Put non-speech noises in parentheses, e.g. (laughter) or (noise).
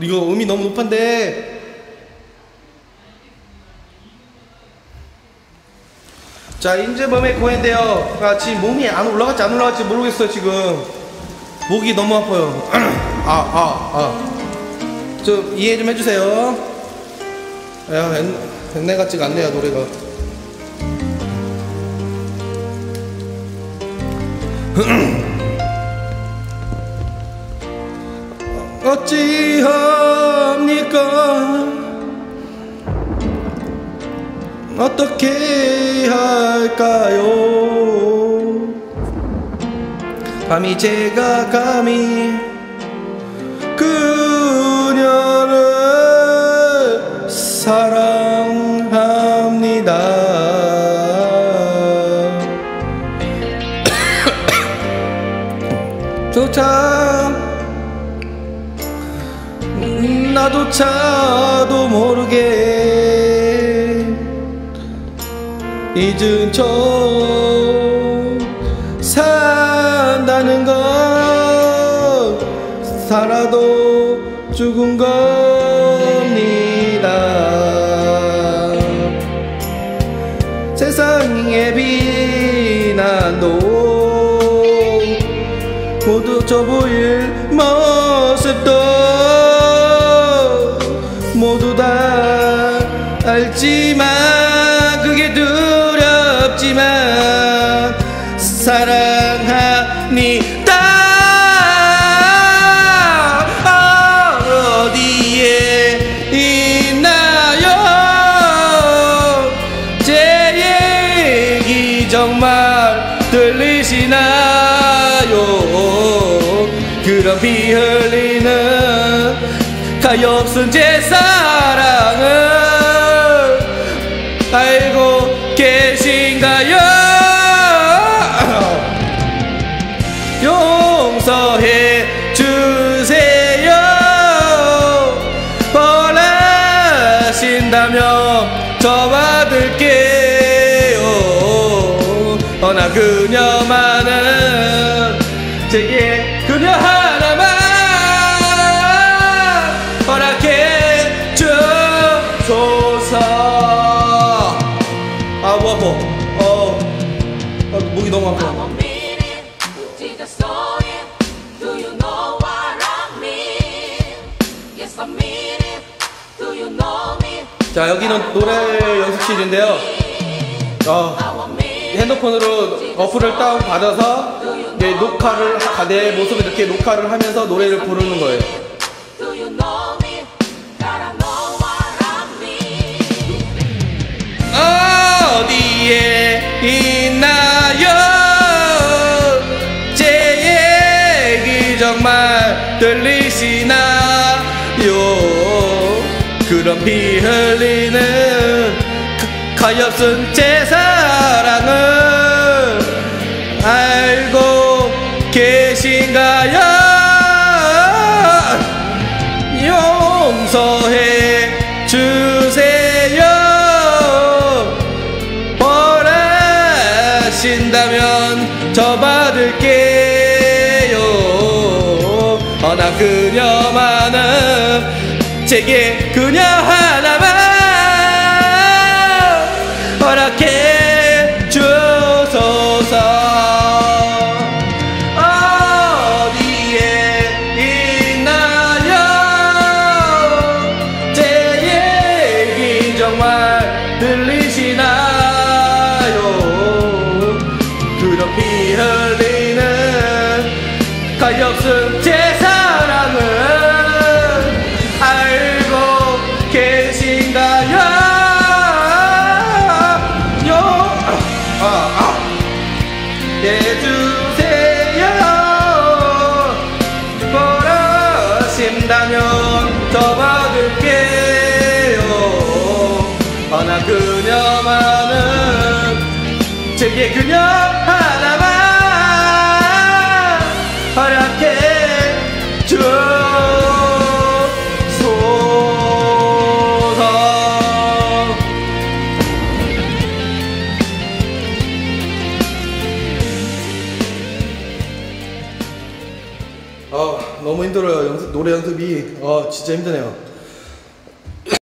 이거 음이 너무 높은데. 자 인재범의 공연인데요. 아, 지금 몸이 안 올라갈지 안 올라갈지 모르겠어요 지금. 목이 너무 아파요. (clears throat) 아아아좀 이해 좀 해주세요. 야 옛- 옛날 같지가 않네요 노래가 (clears throat) 어찌합니까? 어떻게 할까요? 감히 제가 감히 그녀를 사랑합니다. (coughs) 조차 나도 차도 모르게. 잊은 척 산다는 건 살아도 죽은 겁니다. 세상의 비난도 모두 져 보일 모습도 알지만 그게 두렵지만 사랑합니다 어디에 있나요? 제 얘기 정말 들리시나요? 그런 피 흘리는 가엾은 제 사랑 허나 그녀만은 제게 그녀 하나만 허락해 주소서 아뭐 아파 어 아, 목이 너무 아파? 자 여기는 노래 연습실인데요 어. 핸드폰으로 어플을 다운 받아서 예, 녹화를 하- 내 모습을 이렇게 녹화를 하면서 노래를 부르는 거예요 mean. 어디에 있나요 제 얘기 정말 들리시나요 그런 피 흘리는 가- 가엾은 제 사랑을 알고 계신가요? 용서해 주세요. 원하신다면 저 받을게요. 허나 그녀만은 제게 그녀 하 그녀만은 제게 그녀 하나만 허락해 주소서. 아 너무 힘들어요. 연습 노래 연습이. 어 진짜 힘드네요.